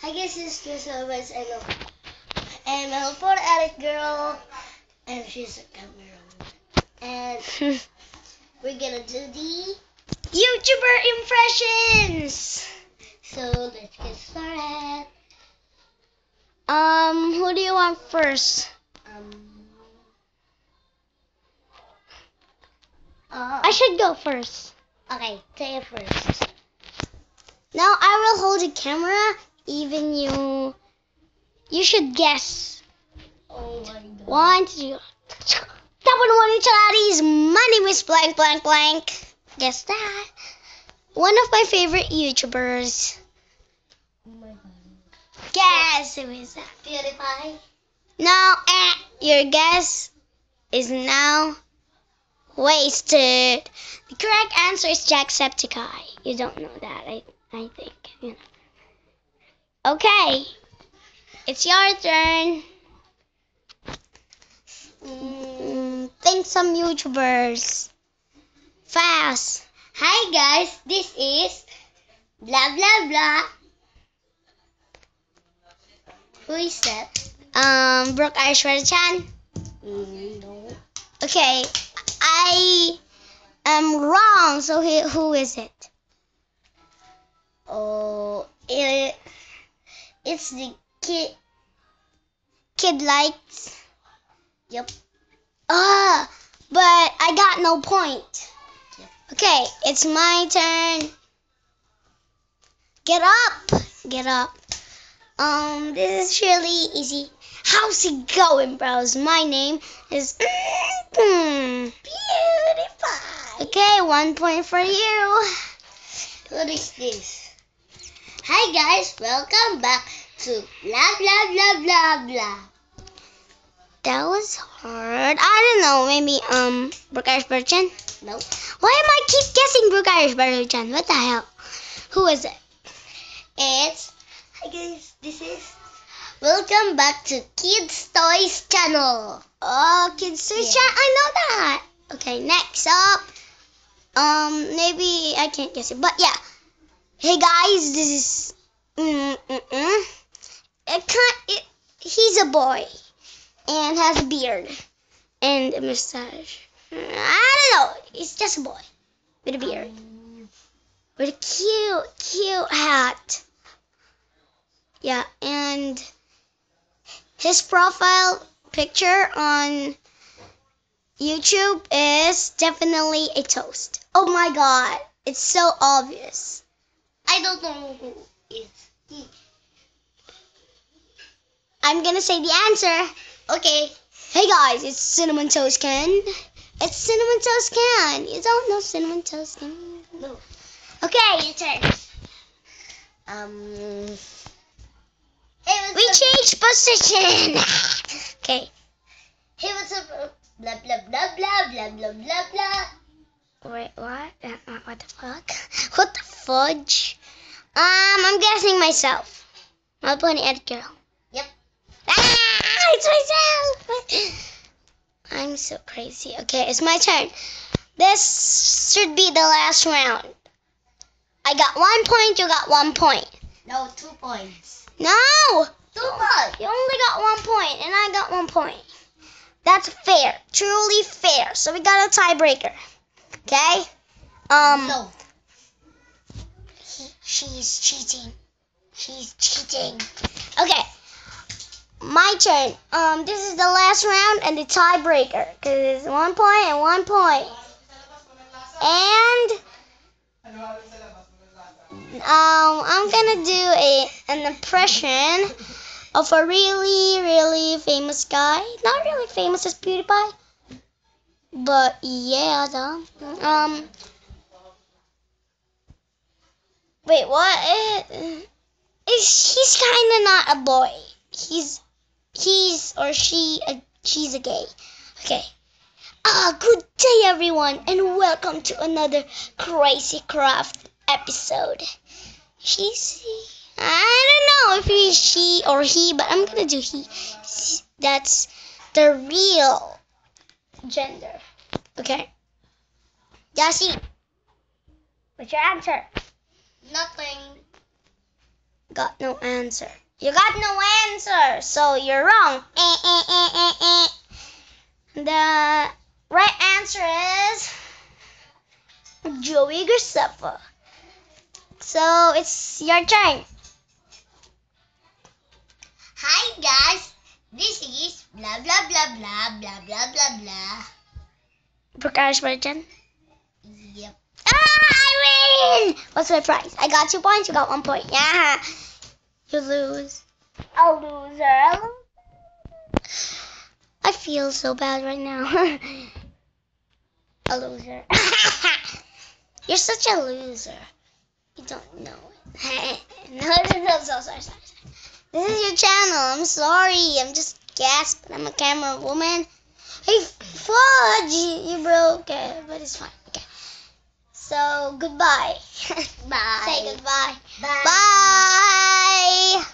Hi guys, this is Elvis and and a photo edit girl, and she's a camerawoman, and we're gonna do the YouTuber impressions. So let's get started. Um, who do you want first? Um. Uh, I should go first. okay, say it first. Now I will hold the camera. Even you, you should guess. Oh my god. One, two. Top one, one, Charities. My name is blank, blank, blank. Guess that. One of my favorite YouTubers. Oh my god. Guess who is that? PewDiePie. No, eh, your guess is now wasted. The correct answer is Jacksepticeye. You don't know that, I, I think. You know. Okay, it's your turn. Mm, think some YouTubers. Fast. Hi guys, this is blah blah blah. Who is that? Um, Brooke Aishwarya-chan. Mm, no. Okay, I am wrong. So he, who is it? Oh, it, it's the kid. Kid Lights. Yep. Ah, but I got no point. Yep. Okay, it's my turn. Get up. Get up. Um, this is really easy. How's it going, bros? My name is beautiful Okay, one point for you. What is this? Hi guys, welcome back to blah blah blah blah blah. That was hard. I don't know, maybe um Brooke Irish Burchan? Nope. Why am I keep guessing Brooke Irish Burchan? What the hell? Who is it? It's hi guys, this is welcome back to Kids Toys channel. Oh, Kids Search Yeah. Chat. I know that. Okay, next up. Um, maybe I can't guess it, but yeah. Hey guys, this is. Mm, mm, mm. It can't, it, he's a boy and has a beard and a mustache. I don't know. He's just a boy with a beard with a cute, cute hat. Yeah, and his profile picture on YouTube is definitely a toast. Oh my god, it's so obvious. I don't know who is he. I'm gonna say the answer. Okay. Hey guys, it's Cinnamon Toast Ken. It's Cinnamon Toast Ken. You don't know Cinnamon Toast Ken? No. Okay, your turn. Um. Hey, We up? changed position. okay. Hey, what's up? Blah blah blah blah blah blah blah blah. Wait, what? Uh, uh, what the fuck? What the fudge? Um, I'm guessing myself. My pony Ed girl. It's myself. I'm so crazy. Okay, it's my turn. This should be the last round. I got one point. You got one point. No, two points. No, Two points. you only got one point, and I got one point. That's fair. Truly fair. So we got a tiebreaker. Okay. Um. No. He, she's cheating. She's cheating. Okay. My turn. Um, this is the last round and the tiebreaker because it's one point and one point. And um, I'm gonna do a an impression of a really, really famous guy. Not really famous as PewDiePie, but yeah, though. Um. Wait, what? Eh, he's kind of not a boy. He's he's or she a, she's a gay. Okay. Ah, good day everyone, and welcome to another Crazy Craft episode. She's I don't know if he's she or he, but I'm gonna do he. That's the real gender. Okay. Yasi, what's your answer? Nothing. got no answer. You got no answer, so you're wrong. Eh, eh, eh. The right answer is Joey Graceffa. So it's your turn. Hi guys, this is blah blah blah blah blah blah blah blah. Prakash Barjan. Yep. Ah, I win! What's my prize? I got two points. You got one point. Yeah. You lose. A loser. A loser. I feel so bad right now. a loser. You're such a loser. You don't know it. no, no, no, so sorry, sorry, sorry. This is your channel. I'm sorry. I'm just gasping. I'm a camera woman. Hey, fudge! You, you broke it, but it's fine. So, goodbye. Bye. Say goodbye. Bye. Bye.